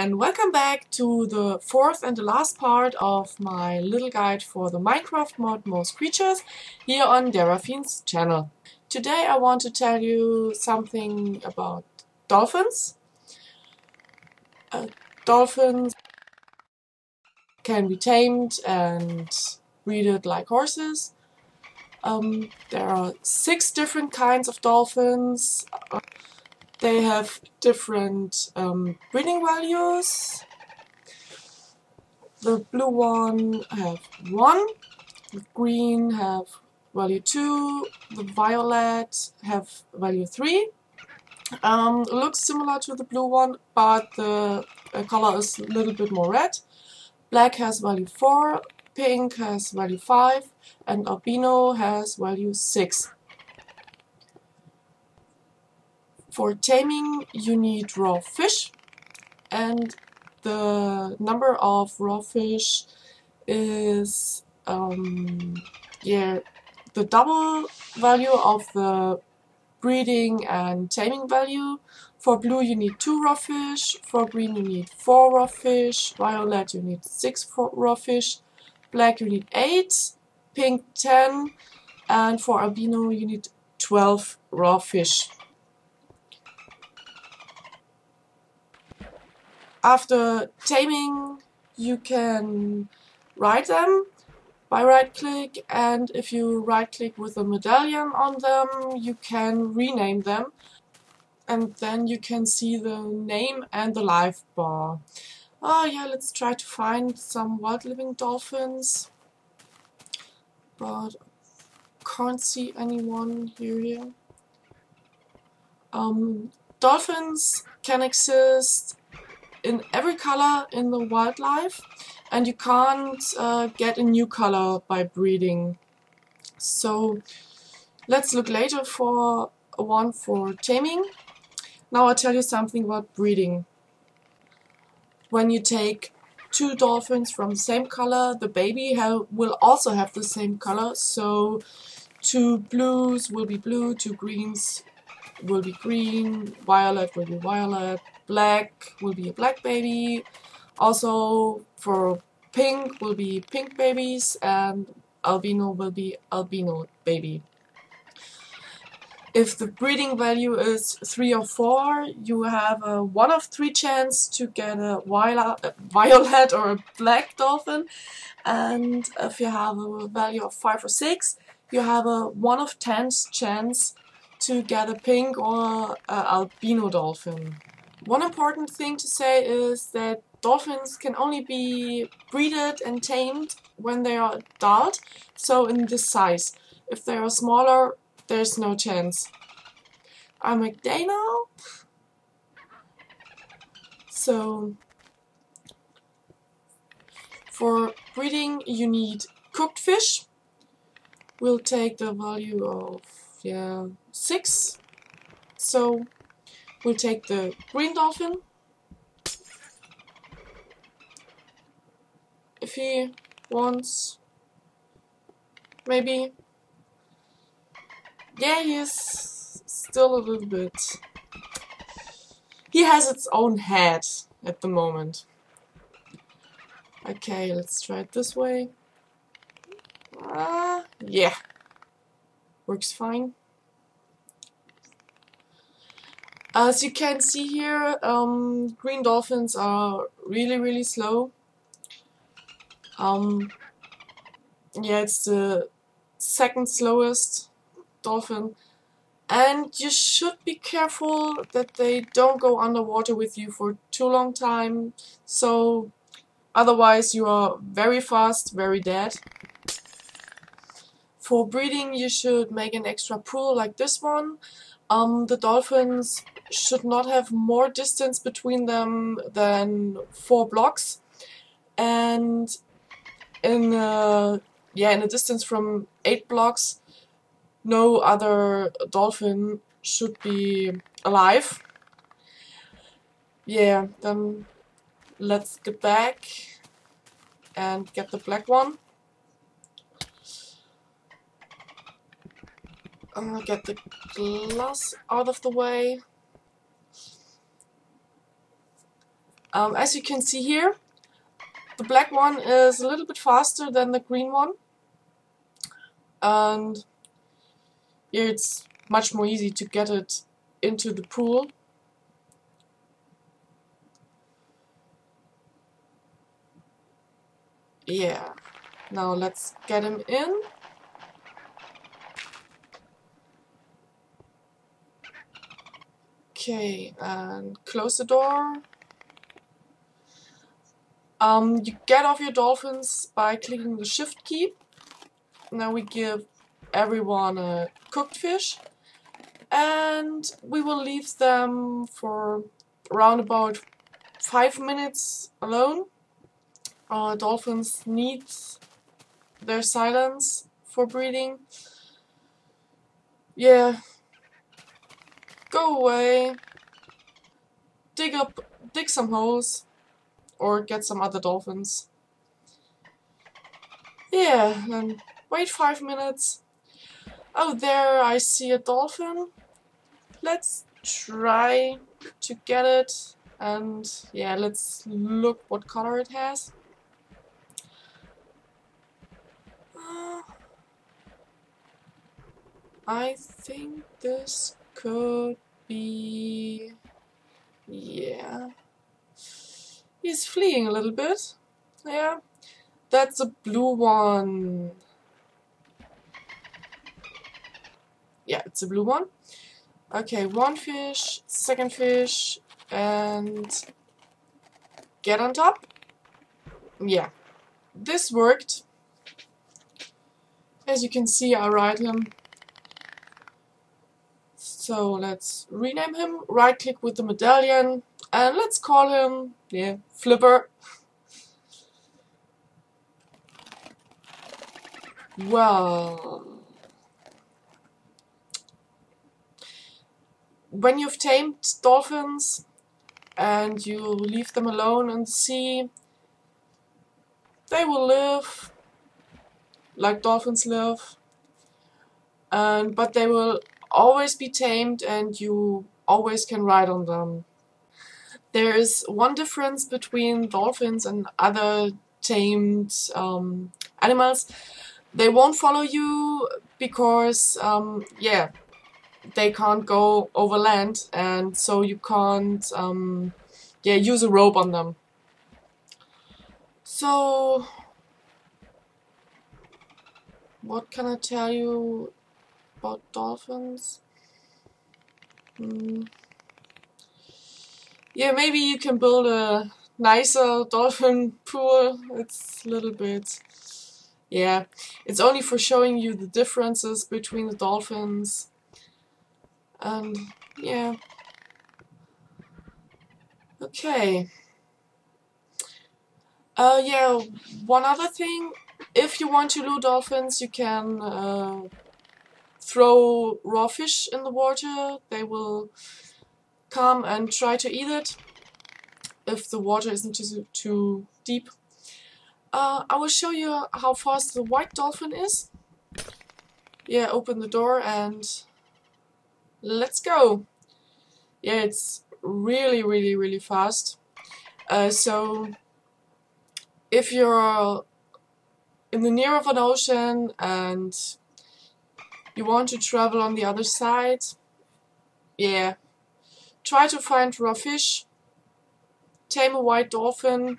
and welcome back to the fourth and the last part of my little guide for the Minecraft mod Mo's Creatures here on Deraphin's channel. Today I want to tell you something about dolphins. Uh, dolphins can be tamed and breeded like horses. Um, there are six different kinds of dolphins. Uh, they have different um, breeding values. The blue one have 1, the green have value 2, the violet have value 3. Um, looks similar to the blue one, but the uh, color is a little bit more red. Black has value 4, pink has value 5, and albino has value 6. For taming you need raw fish and the number of raw fish is um, yeah the double value of the breeding and taming value. For blue you need 2 raw fish, for green you need 4 raw fish, violet you need 6 raw fish, black you need 8, pink 10, and for albino you need 12 raw fish. After taming, you can ride them by right click and if you right click with a medallion on them you can rename them and then you can see the name and the life bar. Oh yeah, let's try to find some wild living dolphins but can't see anyone here. here. Um, dolphins can exist in every color in the wildlife and you can't uh, get a new color by breeding. So let's look later for one for taming. Now I'll tell you something about breeding. When you take two dolphins from the same color, the baby will also have the same color. So two blues will be blue, two greens will be green, violet will be violet, black will be a black baby. Also for pink will be pink babies and albino will be albino baby. If the breeding value is 3 or 4, you have a 1 of 3 chance to get a violet or a black dolphin. And if you have a value of 5 or 6, you have a 1 of 10 chance to get a pink or a albino dolphin. One important thing to say is that dolphins can only be breeded and tamed when they are adult, so in this size. If they are smaller, there's no chance. I'm a day now. So, for breeding you need cooked fish. We'll take the value of yeah, 6. So we'll take the green dolphin. If he wants, maybe. Yeah, he is still a little bit. He has its own head at the moment. Okay, let's try it this way. Uh, yeah works fine. As you can see here, um, green dolphins are really, really slow. Um, yeah, it's the second slowest dolphin. And you should be careful that they don't go underwater with you for too long time. So otherwise you are very fast, very dead. For breeding, you should make an extra pool like this one. Um, the dolphins should not have more distance between them than four blocks. And in a, yeah, in a distance from eight blocks, no other dolphin should be alive. Yeah, then let's get back and get the black one. I'm gonna get the glass out of the way. Um, as you can see here, the black one is a little bit faster than the green one. And it's much more easy to get it into the pool. Yeah. Now let's get him in. Okay, and close the door. Um, you get off your dolphins by clicking the shift key. Now we give everyone a cooked fish. And we will leave them for around about five minutes alone. Uh, dolphins need their silence for breeding. Yeah. Go away. Dig up, dig some holes. Or get some other dolphins. Yeah, and wait five minutes. Oh, there I see a dolphin. Let's try to get it. And yeah, let's look what color it has. Uh, I think this could be... Yeah. He's fleeing a little bit. Yeah. That's a blue one. Yeah, it's a blue one. Okay, one fish, second fish, and get on top. Yeah, this worked. As you can see, I ride him so let's rename him, right click with the medallion, and let's call him, yeah, Flipper. Well, when you've tamed dolphins and you leave them alone in the sea, they will live like dolphins live, and but they will always be tamed and you always can ride on them. There is one difference between dolphins and other tamed um, animals. They won't follow you because, um, yeah, they can't go over land and so you can't, um, yeah, use a rope on them. So, what can I tell you about dolphins. Hmm. Yeah, maybe you can build a nicer dolphin pool. It's a little bit... Yeah, it's only for showing you the differences between the dolphins. And, yeah. Okay. Uh, yeah, one other thing. If you want to lure dolphins, you can uh, throw raw fish in the water, they will come and try to eat it if the water isn't too, too deep. Uh, I will show you how fast the white dolphin is. Yeah, open the door and let's go. Yeah, it's really, really, really fast. Uh, so if you're in the near of an ocean and you want to travel on the other side? Yeah. Try to find raw fish, tame a white dolphin,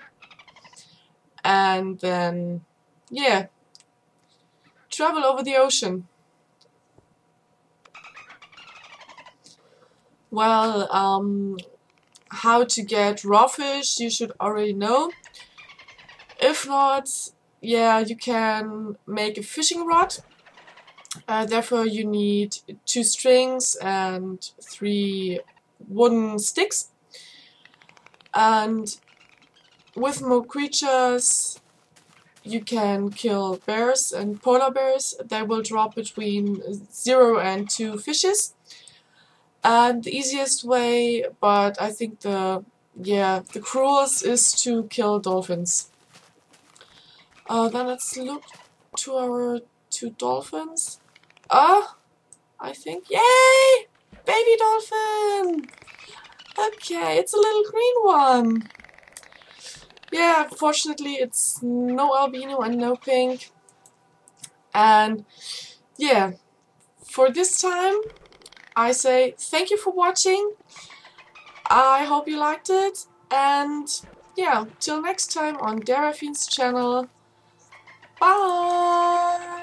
and then, yeah, travel over the ocean. Well, um, how to get raw fish you should already know. If not, yeah, you can make a fishing rod uh, therefore you need two strings and three wooden sticks. And with more creatures you can kill bears and polar bears. They will drop between 0 and 2 fishes. And the easiest way, but I think the yeah, the cruelest is to kill dolphins. Uh, then let's look to our two dolphins. Oh, I think, yay! Baby dolphin! Okay, it's a little green one. yeah, fortunately it's no albino and no pink. And yeah, for this time, I say thank you for watching. I hope you liked it. And yeah, till next time on Deraphin's channel. Bye!